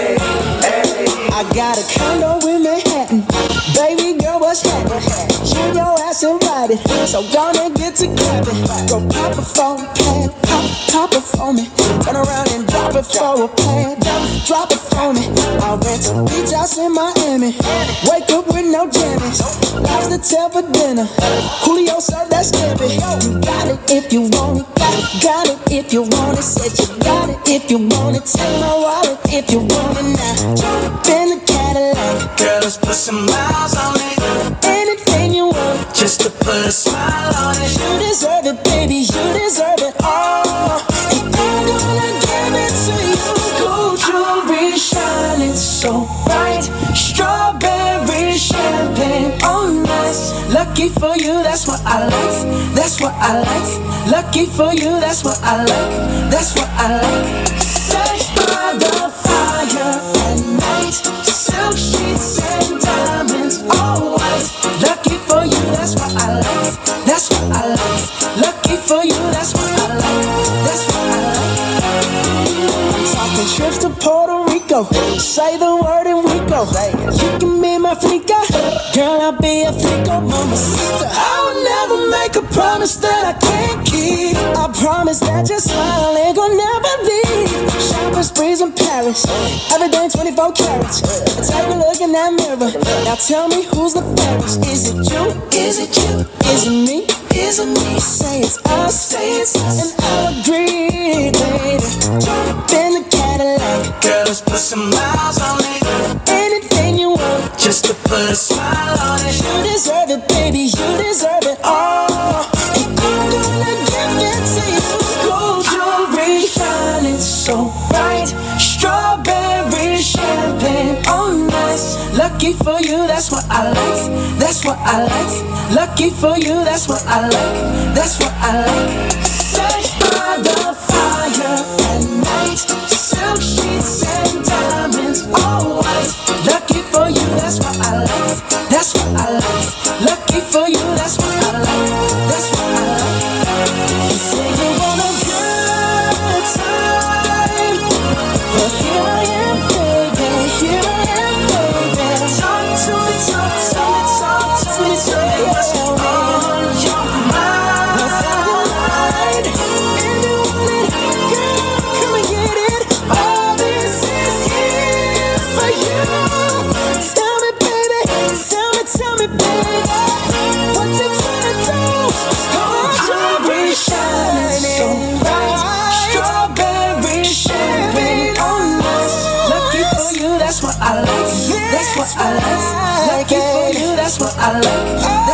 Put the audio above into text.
I got a condo in Manhattan. Baby girl, what's happening? It. So gonna get to cabin. Go pop a phone pad, pop, pop it for me. Turn around and drop it for a pad. Drop it for me. I went to beach house in Miami. Wake up with no jammies. Lobster tail for dinner. Julio served that scampi. You got it if you want it. Got it, got it if you want it. Said you got it if you want it. Take my wallet if you want it now. Jump in the Cadillac. Girl, let's put some miles put a smile on it. You deserve it, baby. You deserve it all. And I'm gonna give it to you. Gold jewelry shining so bright. Strawberry champagne oh, on us. Lucky for you, that's what I like. That's what I like. Lucky for you, that's what I like. That's what I like. That's what I like. Lucky for you, that's what I like. That's what I like. I'm talking trips to Puerto Rico. Say the word and we go. You can be my flica. Girl, I'll be a flico, mama. I'll never make a promise that I can't keep. I promise that your smile ain't gonna. Sprees in Paris. Everything 24 carats. Take a look in that mirror. Now tell me who's the fairest. Is it you? Is it you? Is it me? Is it me? Say it's us. Say it's us. And I'll agree, baby. Jump in the Cadillac. Girl, let's put some miles on it. Anything you want. Just to put a smile on it. You deserve it, baby. You deserve it all. So bright. Strawberry champagne oh, on us. Lucky for you, that's what I like. That's what I like. Lucky for you, that's what I like. That's what I like. Sex by the fire at night. Silk sheets and diamonds, all white. Lucky for you, that's what I like. That's what I like. Lucky for you, that's what that's what I like. That's what I like. Lucky for you, that's what I like.